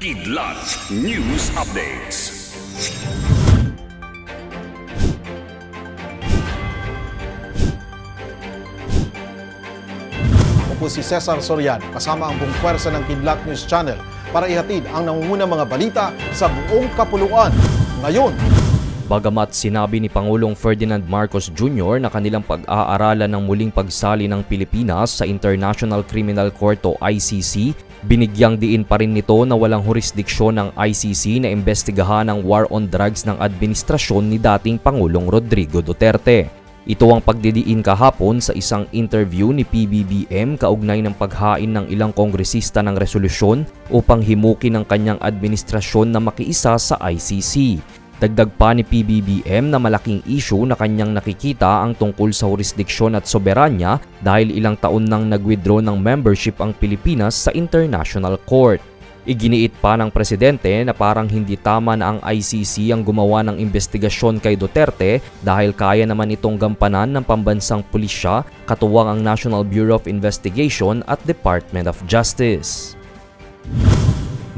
Kidlat News Updates. Ako si Cesar Soriano kasama ang buong pwersa ng Kidlat News Channel para ihatid ang nangungunang mga balita sa buong kapuluan. Ngayon, Bagamat sinabi ni Pangulong Ferdinand Marcos Jr. na kanilang pag-aaralan ng muling pagsali ng Pilipinas sa International Criminal Court o ICC, binigyang diin pa rin nito na walang jurisdiksyon ng ICC na imbestigahan ang war on drugs ng administrasyon ni dating Pangulong Rodrigo Duterte. Ito ang pagdidiin kahapon sa isang interview ni PBBM kaugnay ng paghain ng ilang kongresista ng resolusyon upang himukin ng kanyang administrasyon na makiisa sa ICC. Dagdag pa ni PBBM na malaking issue na kanyang nakikita ang tungkol sa jurisdiksyon at soberanya dahil ilang taon nang nag-withdraw ng membership ang Pilipinas sa International Court. Iginiit pa ng presidente na parang hindi tama na ang ICC ang gumawa ng investigasyon kay Duterte dahil kaya naman itong gampanan ng pambansang pulisya katuwang ang National Bureau of Investigation at Department of Justice.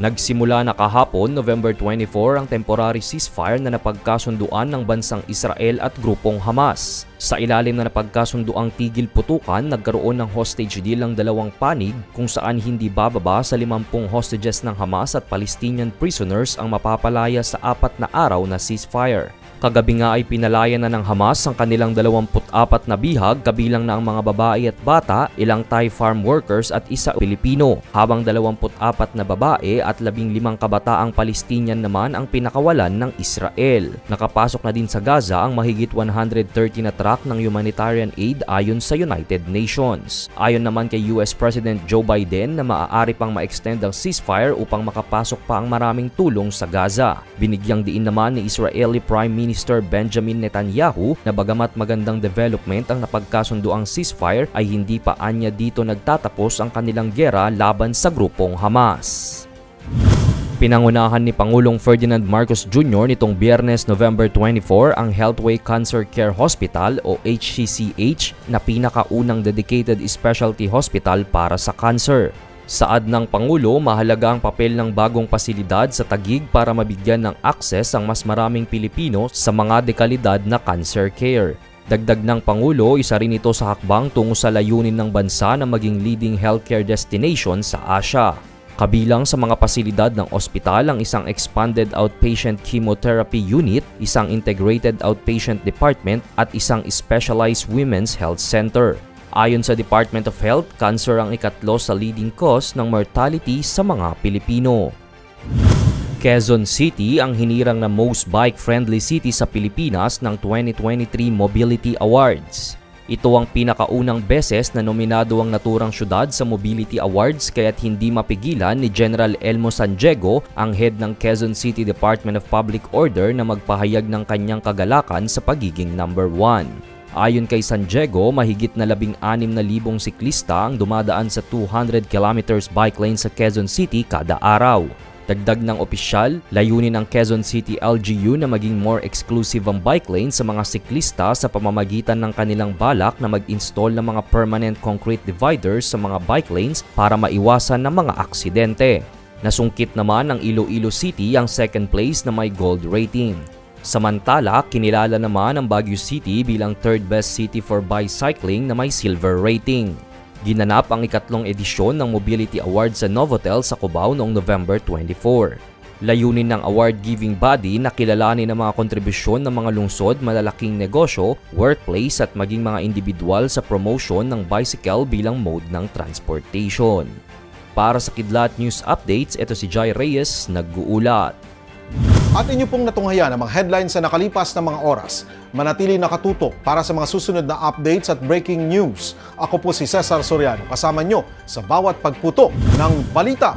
Nagsimula na kahapon, November 24, ang temporary ceasefire na napagkasunduan ng bansang Israel at grupong Hamas. Sa ilalim na napagkasunduang tigil putukan, nagkaroon ng hostage deal ang dalawang panig kung saan hindi bababa sa 50 hostages ng Hamas at Palestinian prisoners ang mapapalaya sa apat na araw na ceasefire. Kagabi nga ay pinalaya na ng Hamas ang kanilang 24 na bihag kabilang na ang mga babae at bata, ilang Thai farm workers at isa Pilipino, habang 24 na babae at 15 kabataang Palestinian naman ang pinakawalan ng Israel. Nakapasok na din sa Gaza ang mahigit 130 na truck ng humanitarian aid ayon sa United Nations. Ayon naman kay US President Joe Biden na maaari pang ma-extend ang ceasefire upang makapasok pa ang maraming tulong sa Gaza. Binigyang diin naman ni Israeli Prime Minister Minister Benjamin Netanyahu na bagamat magandang development ang napagkasunduang ceasefire ay hindi pa anya dito nagtatapos ang kanilang gera laban sa grupong Hamas. Pinangunahan ni Pangulong Ferdinand Marcos Jr. nitong Biyernes November 24 ang Healthway Cancer Care Hospital o HCCH na pinakaunang dedicated specialty hospital para sa cancer. Saad ng Pangulo, mahalaga ang papel ng bagong pasilidad sa Tagig para mabigyan ng akses ang mas maraming Pilipino sa mga dekalidad na cancer care. Dagdag ng Pangulo, isa rin ito sa hakbang tungo sa layunin ng bansa na maging leading healthcare destination sa Asia. Kabilang sa mga pasilidad ng ospital ang isang expanded outpatient chemotherapy unit, isang integrated outpatient department at isang specialized women's health center. Ayon sa Department of Health, cancer ang ikatlo sa leading cause ng mortality sa mga Pilipino. Quezon City ang hinirang na most bike-friendly city sa Pilipinas ng 2023 Mobility Awards. Ito ang pinakaunang beses na nominado ang naturang syudad sa Mobility Awards kaya't hindi mapigilan ni General Elmo San ang head ng Quezon City Department of Public Order na magpahayag ng kanyang kagalakan sa pagiging number 1. Ayon kay San Diego, mahigit na 16,000 siklista ang dumadaan sa 200 kilometers bike lane sa Quezon City kada araw. Dagdag ng opisyal, layunin ng Quezon City LGU na maging more exclusive ang bike lane sa mga siklista sa pamamagitan ng kanilang balak na mag-install ng mga permanent concrete dividers sa mga bike lanes para maiwasan ng mga aksidente. Nasungkit naman ng Iloilo City ang second place na may gold rating. Samantala, kinilala naman ang Baguio City bilang third best city for bicycling na may silver rating. Ginanap ang ikatlong edisyon ng Mobility Award sa Novotel sa Cubao noong November 24. Layunin ng award-giving body na kilalanin ang mga kontribusyon ng mga lungsod, malalaking negosyo, workplace at maging mga individual sa promotion ng bicycle bilang mode ng transportation. Para sa Kidlat News Updates, ito si Jai Reyes, nag-uulat. At inyo pong natunghayan ang mga headlines sa nakalipas na mga oras. Manatili nakatutok para sa mga susunod na updates at breaking news. Ako po si Cesar Soriano, kasama nyo sa bawat pagputok ng balita.